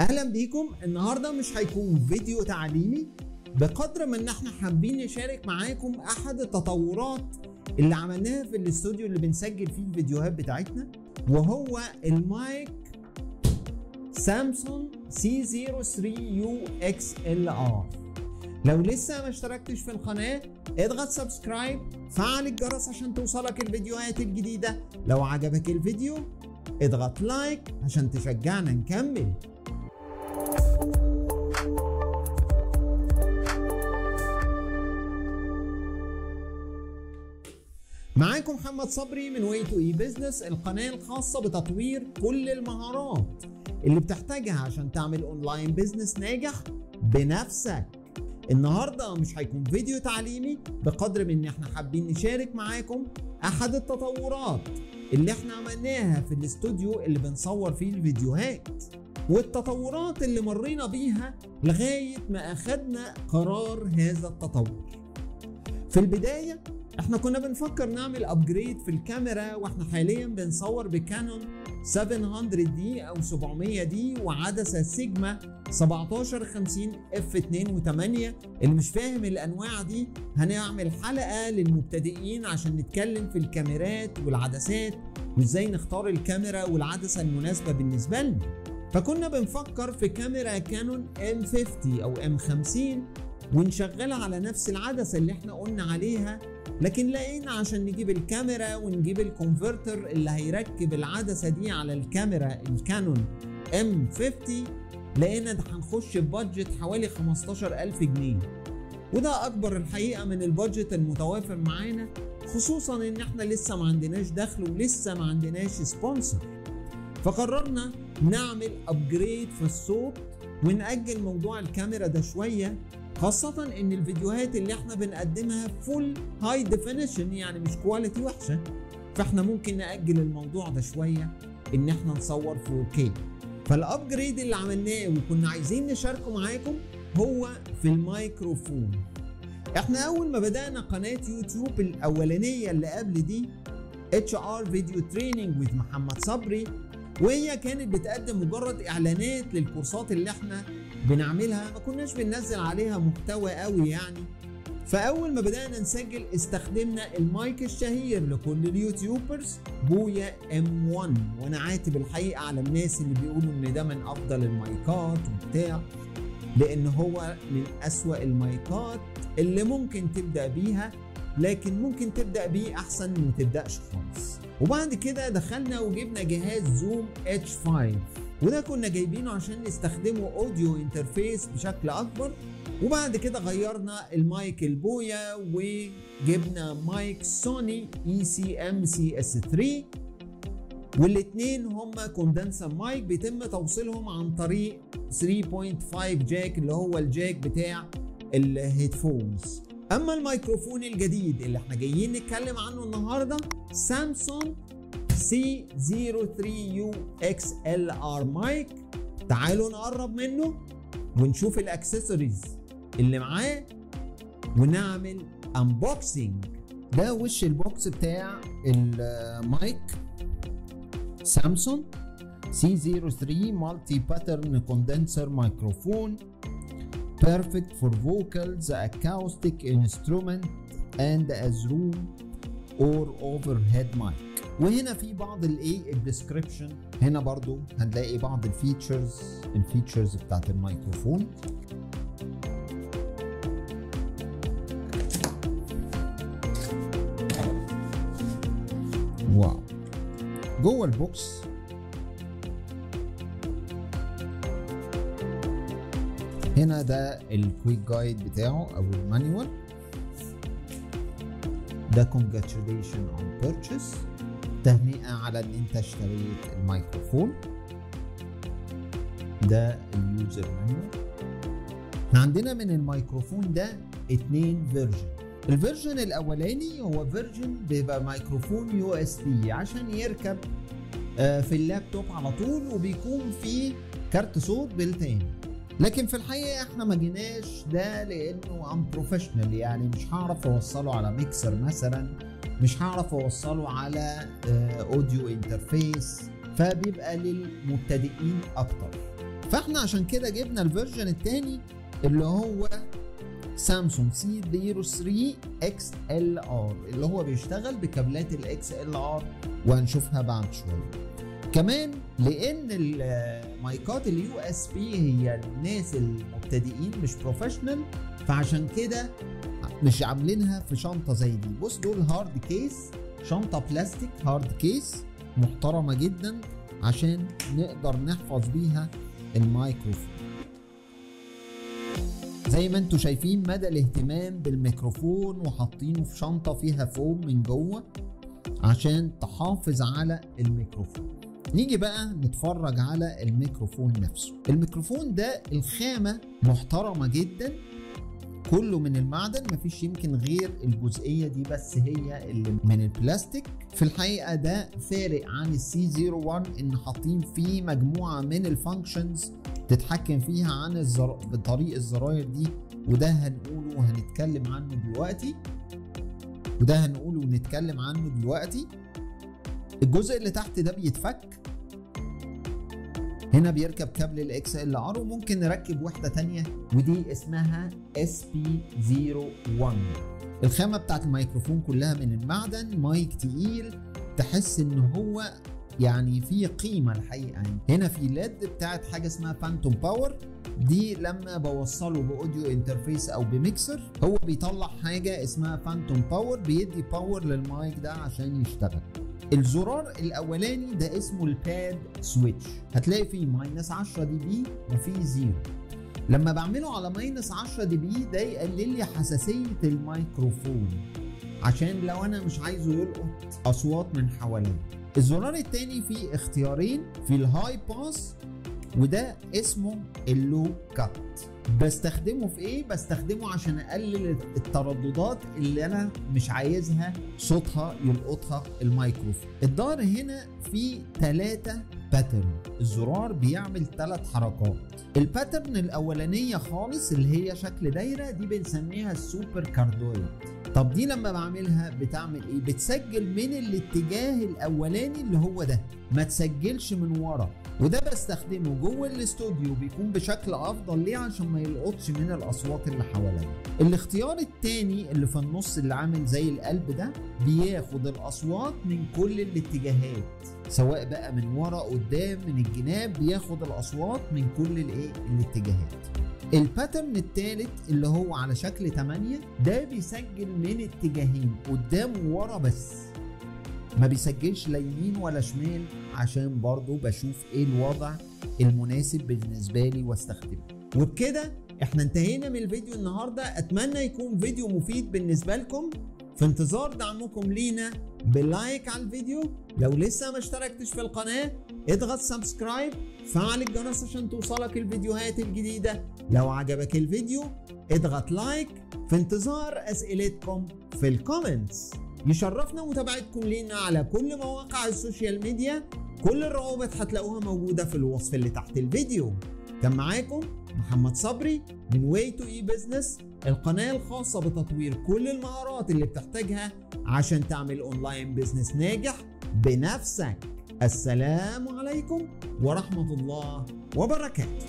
أهلا بيكم. النهارده مش هيكون فيديو تعليمي بقدر ما ان إحنا حابين نشارك معاكم احد التطورات اللي عملناها في الاستوديو اللي بنسجل فيه الفيديوهات بتاعتنا وهو ال mic Samson C03U XLR. لو لسه ما اشتركتش في القناة اضغط subscribe فعل الجرس عشان توصلك الفيديوهات الجديدة. لو عجبك الفيديو اضغط like عشان تشجعنا نكمل. معاكم محمد صبري من Way to E Business القناة الخاصة بتطوير كل المهارات اللي بتحتاجها عشان تعمل online business ناجح بنفسك. النهارده مش هيكون فيديو تعليمي بقدر من إن إحنا حابين نشارك معاكم أحد التطورات اللي إحنا عملناها في الاستوديو اللي بنصور فيه الفيديوهات والتطورات اللي مرينا بيها لغاية ما أخدنا قرار هذا التطور. في البداية إحنا كنا بنفكر نعمل upgrade في الكاميرا وإحنا حاليا بنصور ب Canon 700D أو 700D وعدسة سيجما 1750 f 2 و8 اللي مش فاهم الأنواع دي هنعمل حلقة للمبتدئين عشان نتكلم في الكاميرات والعدسات وإزاي نختار الكاميرا والعدسة المناسبة بالنسبة لنا. فكنا بنفكر في كاميرا كانون إم 50 أو إم 50 ونشغلها على نفس العدسة اللي إحنا قلنا عليها لكن لقينا عشان نجيب الكاميرا ونجيب الكونفرتر اللي هيركب العدسة دي على الكاميرا الكانون M50 لقينا ده هنخش ب budget حوالي 15000 جنيه. وده أكبر الحقيقة من ال budget المتوافر معانا خصوصا إن إحنا لسه ما عندناش دخل ولسه ما عندناش sponsor فقررنا نعمل upgrade في الصوت ونأجل موضوع الكاميرا ده شوية. خاصة إن الفيديوهات اللي إحنا بنقدمها full high definition يعني مش quality وحشة. فإحنا ممكن نأجل الموضوع ده شوية إن إحنا نصور 4K فال upgrade اللي عملناه وكنا عايزين نشاركه معاكم هو في الميكروفون. إحنا أول ما بدأنا قناة يوتيوب الأولانية اللي قبل دي HR video training with محمد صبري وهي كانت بتقدم مجرد إعلانات للكورسات اللي إحنا بنعملها ما كناش بننزل عليها محتوى قوي يعني. فأول ما بدأنا نسجل استخدمنا المايك الشهير لكل ال YouTubers BOYA M1 وأنا عاتب الحقيقة على الناس اللي بيقولوا إن ده من أفضل المايكات وبتاع لأن هو من أسوأ المايكات اللي ممكن تبدأ بيها لكن ممكن تبدأ بيه أحسن ما تبدأش خالص. وبعد كده دخلنا وجبنا جهاز Zoom H5 وده كنا جايبينه عشان نستخدمه audio interface بشكل أكبر. وبعد كده غيرنا ال mic ال BOYA وجبنا مايك سوني اي سي ام سي اس 3 والاتنين هما condenser mic بيتم توصيلهم عن طريق 3.5 jack اللي هو ال jack بتاع ال headphones أما الميكروفون الجديد اللي إحنا جايين نتكلم عنه النهارده Samson C03U XLR mic تعالوا نقرب منه ونشوف الاكسسوارز اللي معاه ونعمل unboxing ده وش ال box بتاع ال mic؟ Samson C03 multi-pattern condenser microphone perfect for vocals acoustic instrument and as room or overhead mic. وهنا في بعض الايه ال description هنا برضو هنلاقي بعض ال features ال features بتاعت الميكروفون. wow. جوه ال box هنا ده ال quick guide بتاعه أو ال manual ده congratulation on purchase. تهنئة على إن أنت اشتريت الميكروفون. ده ال user إحنا عندنا من الميكروفون ده اتنين version. ال version الأولاني هو version بيبقى ميكروفون USB عشان يركب في اللابتوب على طول وبيكون فيه كارت صوت built-in لكن في الحقيقة إحنا ما جيناش ده لأنه unprofessional يعني مش هعرف أوصله على ميكسر مثلا. مش هعرف أوصله على audio interface فبيبقى للمبتدئين أكتر. فإحنا عشان كده جبنا ال version التاني اللي هو Samson C03 XLR اللي هو بيشتغل بكابلات ال XLR وهنشوفها بعد شوية. كمان لأن المايكات ال USB هي الناس المبتدئين مش professional فعشان كده مش عاملينها في شنطة زي دي. بص دول hard case شنطة بلاستيك hard case محترمة جدا عشان نقدر نحفظ بيها الميكروفون. زي ما أنتم شايفين مدى الاهتمام بالميكروفون وحاطينه في شنطة فيها فوم من جوه عشان تحافظ على الميكروفون. نيجي بقى نتفرج على الميكروفون نفسه. الميكروفون ده الخامة محترمة جدا كله من المعدن مفيش يمكن غير الجزئية دي بس هي اللي من البلاستيك. في الحقيقة ده فارق عن ال C01 إن حاطين فيه مجموعة من ال functions تتحكم فيها عن الزر... بطريق الزراير دي وده هنقوله وهنتكلم عنه دلوقتي. وده هنقوله ونتكلم عنه دلوقتي. الجزء اللي تحت ده بيتفك. هنا بيركب كابل ال XLR وممكن نركب واحدة تانية ودي اسمها SP01 الخامة بتاعت الميكروفون كلها من المعدن مايك تقيل تحس إن هو يعني في قيمة الحقيقة يعني. هنا في LED بتاعت حاجة اسمها phantom power دي لما بوصله ب audio interface أو بميكسر هو بيطلع حاجة اسمها phantom power بيدي power لل mic ده عشان يشتغل. الزرار الأولاني ده اسمه ال pad switch هتلاقي فيه minus 10 dB وفيه zero لما بعمله على minus 10 dB ده يقلل لي حساسية الميكروفون. عشان لو أنا مش عايزه يلقط أصوات من حواليه. الزرار التاني فيه اختيارين في ال high pass وده اسمه ال low cut. بستخدمه في إيه؟ بستخدمه عشان أقلل الترددات اللي أنا مش عايزها صوتها يلقطها الميكروفون الظهر هنا فيه ثلاثة pattern الزرار بيعمل ثلاث حركات. ال pattern الأولانية خالص اللي هي شكل دايرة دي بنسميها ال super cardioid طب دي لما بعملها بتعمل إيه؟ بتسجل من الاتجاه الأولاني اللي هو ده. ما تسجلش من ورا. وده بستخدمه جوه الاستوديو بيكون بشكل أفضل ليه عشان ما يلقطش من الأصوات اللي حواليا. الاختيار التاني اللي في النص اللي عامل زي القلب ده بياخد الأصوات من كل الاتجاهات. سواء بقى من ورا قدام من الجناب بياخد الأصوات من كل الإيه؟ الاتجاهات. الباترن الثالث اللي هو على شكل 8 ده بيسجل من اتجاهين قدام وورا بس. ما بيسجلش لا يمين ولا شمال عشان برضه بشوف إيه الوضع المناسب بالنسبة لي واستخدمه. وبكده إحنا انتهينا من الفيديو النهارده. أتمنى يكون فيديو مفيد بالنسبة لكم. في انتظار دعمكم لينا بال like على الفيديو. لو لسه ما اشتركتش في القناة اضغط subscribe. فعل الجرس عشان توصلك الفيديوهات الجديدة. لو عجبك الفيديو اضغط like. في انتظار أسئلتكم في ال comments. يشرفنا متابعتكم لينا على كل مواقع ال social media. كل الروابط هتلاقوها موجودة في الوصف اللي تحت الفيديو. كان معاكم محمد صبري من Way to E-Business القناة الخاصة بتطوير كل المهارات اللي بتحتاجها عشان تعمل online business ناجح بنفسك. السلام عليكم ورحمة الله وبركاته.